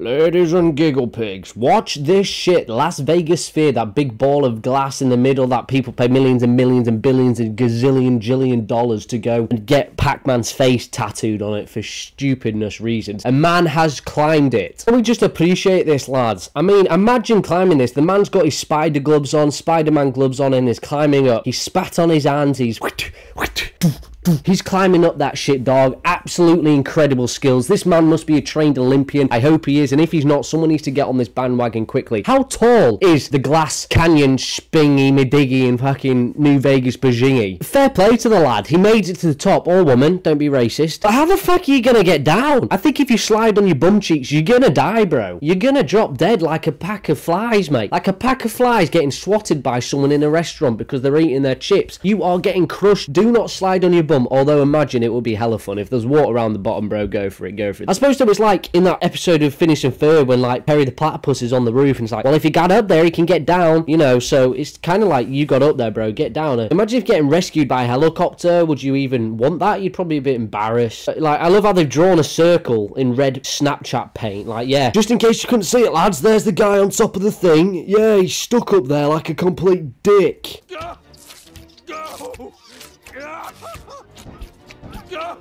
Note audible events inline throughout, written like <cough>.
Ladies and giggle pigs, watch this shit. Las Vegas Sphere, that big ball of glass in the middle that people pay millions and millions and billions and gazillion jillion dollars to go and get Pac-Man's face tattooed on it for stupidness reasons. A man has climbed it. Can we just appreciate this, lads? I mean, imagine climbing this. The man's got his spider gloves on, Spider-Man gloves on, and is climbing up. He spat on his hands. He's <laughs> He's climbing up that shit, dog. Absolutely incredible skills. This man must be a trained Olympian. I hope he is. And if he's not, someone needs to get on this bandwagon quickly. How tall is the Glass Canyon Spingy Mediggy in fucking New Vegas Bajingi? Fair play to the lad. He made it to the top. Or woman, don't be racist. But how the fuck are you gonna get down? I think if you slide on your bum cheeks, you're gonna die, bro. You're gonna drop dead like a pack of flies, mate. Like a pack of flies getting swatted by someone in a restaurant because they're eating their chips. You are getting crushed. Do not slide on your bum although imagine it would be hella fun. If there's water around the bottom, bro, go for it, go for it. I suppose it was like in that episode of Phineas and Ferb when like Perry the Platypus is on the roof and it's like, well, if he got up there, he can get down, you know, so it's kind of like you got up there, bro, get down. Imagine if getting rescued by a helicopter, would you even want that? You'd probably be a bit embarrassed. Like, I love how they've drawn a circle in red Snapchat paint. Like, yeah, just in case you couldn't see it, lads, there's the guy on top of the thing. Yeah, he's stuck up there like a complete dick. Go!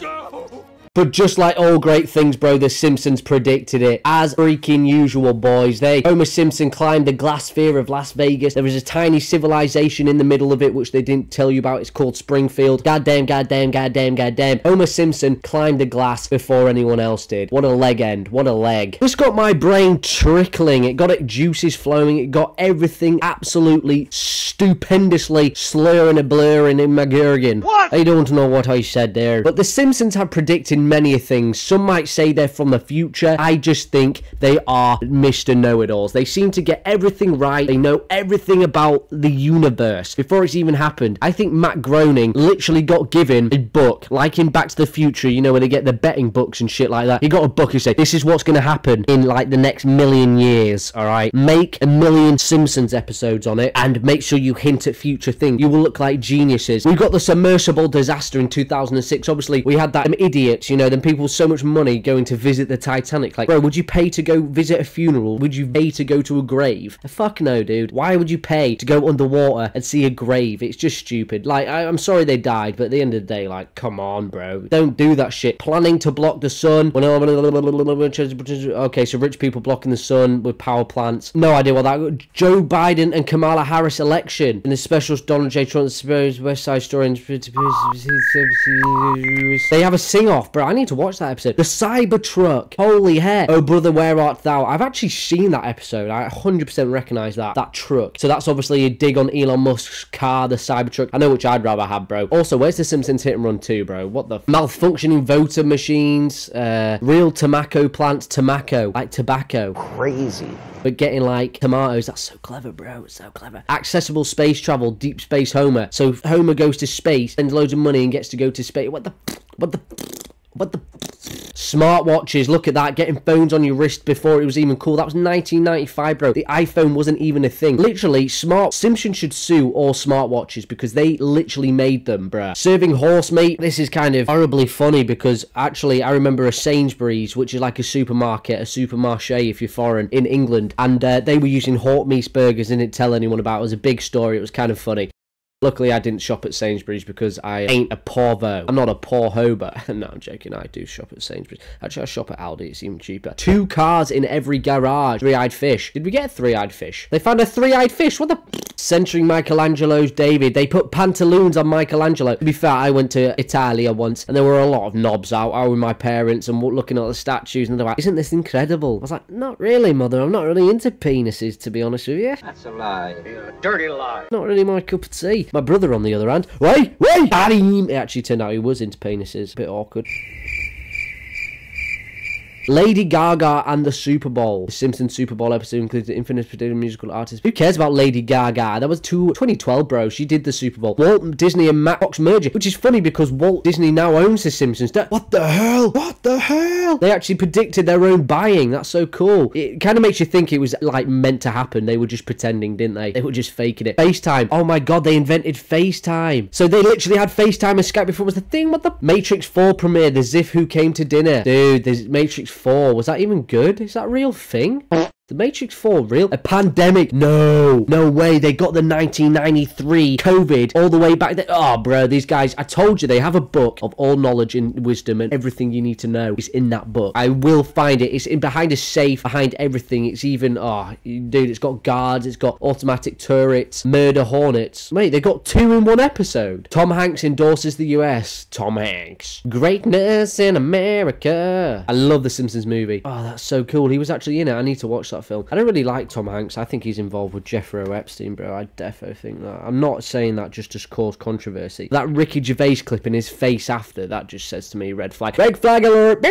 Go! But just like all great things, bro, the Simpsons predicted it. As freaking usual, boys. They, Homer Simpson climbed the glass sphere of Las Vegas. There was a tiny civilization in the middle of it, which they didn't tell you about. It's called Springfield. Goddamn, goddamn, goddamn, goddamn. Homer Simpson climbed the glass before anyone else did. What a leg end. What a leg. This got my brain trickling. It got it juices flowing. It got everything absolutely stupendously slurring and blurring in my gurgin. What? I don't know what I said there. But the Simpsons have predicted many things. Some might say they're from the future. I just think they are Mr. Know-It-Alls. They seem to get everything right. They know everything about the universe before it's even happened. I think Matt Groening literally got given a book, like in Back to the Future, you know, where they get the betting books and shit like that. He got a book and said, this is what's going to happen in like the next million years, all right? Make a million Simpsons episodes on it and make sure you hint at future things. You will look like geniuses. We got the submersible disaster in 2006. Obviously, we had that idiot, you know, then people so much money going to visit the Titanic. Like, bro, would you pay to go visit a funeral? Would you pay to go to a grave? Fuck no, dude. Why would you pay to go underwater and see a grave? It's just stupid. Like, I, am sorry they died, but at the end of the day, like, come on, bro. Don't do that shit. Planning to block the sun. Okay, so rich people blocking the sun with power plants. No idea what that. Joe Biden and Kamala Harris election in the special Donald J. Trump's West Side Story. They have a sing off, bro. I need to watch that episode. The Cybertruck. Holy heck. Oh, brother, where art thou? I've actually seen that episode. I 100% recognize that. That truck. So that's obviously a dig on Elon Musk's car, the Cybertruck. I know which I'd rather have, bro. Also, where's the Simpsons Hit and Run 2, bro? What the? Malfunctioning voter machines. Uh, real tobacco plants. Tobacco. Like tobacco. Crazy but getting like tomatoes. That's so clever, bro. It's so clever. Accessible space travel, deep space Homer. So Homer goes to space, spends loads of money, and gets to go to space. What the? What the? What the... Smartwatches, look at that, getting phones on your wrist before it was even cool. That was 1995, bro. The iPhone wasn't even a thing. Literally, smart... Simpson should sue all smartwatches because they literally made them, bro. Serving horse meat, this is kind of horribly funny because actually I remember a Sainsbury's, which is like a supermarket, a supermarché if you're foreign, in England, and uh, they were using Hawk meat burgers and didn't tell anyone about. It was a big story. It was kind of funny. Luckily, I didn't shop at Sainsbury's because I ain't a porvo. I'm not a poor hober. <laughs> no, I'm joking. I do shop at Sainsbury's. Actually, I shop at Aldi. It's even cheaper. Two cars in every garage. Three-eyed fish. Did we get a three-eyed fish? They found a three-eyed fish. What the... Centering Michelangelo's David. They put pantaloons on Michelangelo. To be fair, I went to Italia once and there were a lot of knobs out. I was with my parents and looking at the statues and they're like, isn't this incredible? I was like, not really, mother. I'm not really into penises, to be honest with you. That's a lie. You're a dirty lie. Not really my cup of tea. My brother, on the other hand, wait, wait, It actually turned out he was into penises. A bit awkward. Lady Gaga and the Super Bowl. The Simpsons Super Bowl episode includes the infamous predicted musical artist. Who cares about Lady Gaga? That was two, 2012, bro. She did the Super Bowl. Walt Disney and Matt Fox merger, which is funny because Walt Disney now owns the Simpsons. What the hell? What the hell? They actually predicted their own buying. That's so cool. It kind of makes you think it was like meant to happen. They were just pretending, didn't they? They were just faking it. FaceTime. Oh my god, they invented FaceTime. So they literally had FaceTime and Skype before it was the thing. What the Matrix 4 premiere? The Ziff Who Came to Dinner. Dude, there's Matrix 4. Was that even good? Is that real thing? The Matrix 4 real? A pandemic? No. No way. They got the 1993 COVID all the way back there. Oh, ah, bro, these guys, I told you, they have a book of all knowledge and wisdom and everything you need to know is in that book. I will find it. It's in behind a safe, behind everything. It's even, oh, dude, it's got guards, it's got automatic turrets, murder hornets. Mate, they got two in one episode. Tom Hanks endorses the US. Tom Hanks. Greatness in America. I love the Simpsons movie. Oh, that's so cool. He was actually in it. I need to watch that film. I don't really like Tom Hanks. I think he's involved with Jeffrey Epstein, bro. I defo think that. I'm not saying that just to cause controversy. That Ricky Gervais clip in his face after, that just says to me, red flag. Red flag alert!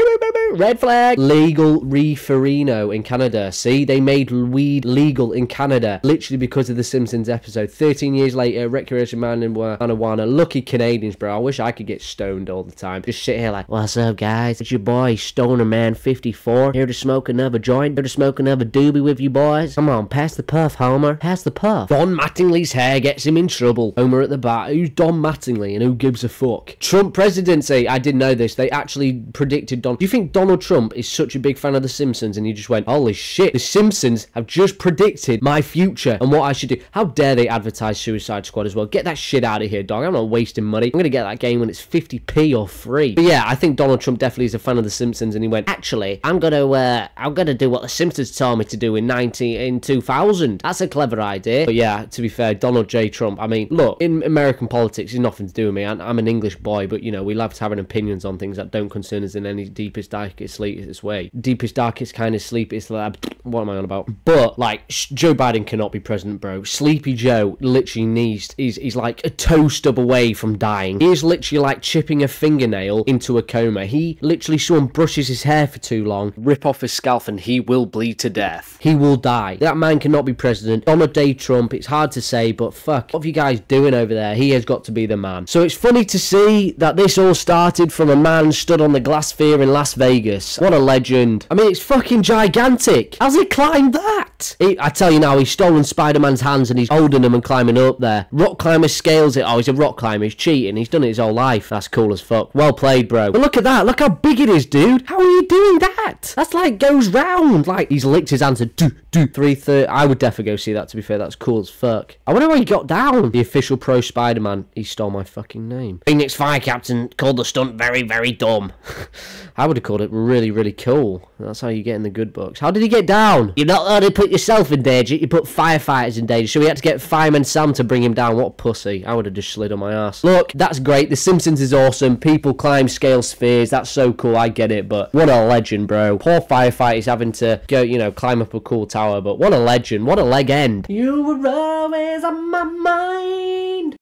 Red flag! Legal reeferino in Canada. See, they made weed legal in Canada, literally because of the Simpsons episode. 13 years later, recreation marijuana. Lucky Canadians, bro. I wish I could get stoned all the time. Just sit here like, what's up, guys? It's your boy, Stoner Man 54. Here to smoke another joint. Here to smoke another doobie with you boys. Come on, pass the puff, Homer. Pass the puff. Don Mattingly's hair gets him in trouble. Homer at the bat. Who's Don Mattingly and who gives a fuck? Trump presidency. I didn't know this. They actually predicted Don. Do you think Donald Trump is such a big fan of The Simpsons and he just went, holy shit, The Simpsons have just predicted my future and what I should do. How dare they advertise Suicide Squad as well? Get that shit out of here, dog. I'm not wasting money. I'm going to get that game when it's 50p or free. But yeah, I think Donald Trump definitely is a fan of The Simpsons and he went, actually, I'm going to, uh, I'm going to do what The Simpsons told me to do in 19, in 2000. That's a clever idea. But yeah, to be fair, Donald J. Trump, I mean, look, in American politics, it's nothing to do with me. I'm, I'm an English boy, but you know, we love having opinions on things that don't concern us in any deepest, darkest, sleepest way. Deepest, darkest kind of sleepest, like, what am I on about? But, like, Joe Biden cannot be president, bro. Sleepy Joe literally needs, he's, he's like a toe stub away from dying. He is literally like chipping a fingernail into a coma. He literally, someone brushes his hair for too long, rip off his scalp, and he will bleed to death. He will die. That man cannot be president. Donald J. Trump, it's hard to say, but fuck, what are you guys doing over there? He has got to be the man. So it's funny to see that this all started from a man stood on the glass sphere in Las Vegas. What a legend. I mean, it's fucking gigantic. How's he climbed that? He, I tell you now, he's stolen Spider-Man's hands and he's holding them and climbing up there. Rock climber scales it. Oh, he's a rock climber. He's cheating. He's done it his whole life. That's cool as fuck. Well played, bro. But look at that. Look how big it is, dude. How are you doing that? That's like goes round. Like, he's licked his hands and do, do, three, thirty. I would definitely go see that, to be fair. That's cool as fuck. I wonder where he got down. The official pro Spider-Man. He stole my fucking name. Phoenix Fire Captain called the stunt very, very dumb. <laughs> I would have called it really, really cool. That's how you get in the good books. How did he get down? You're not only yourself in danger, you put firefighters in danger. So we had to get Fireman Sam to bring him down. What pussy. I would have just slid on my ass. Look, that's great. The Simpsons is awesome. People climb scale spheres. That's so cool. I get it. But what a legend, bro. Poor firefighters having to go, you know, climb up a cool tower. But what a legend. What a leg end. You were always on my mind.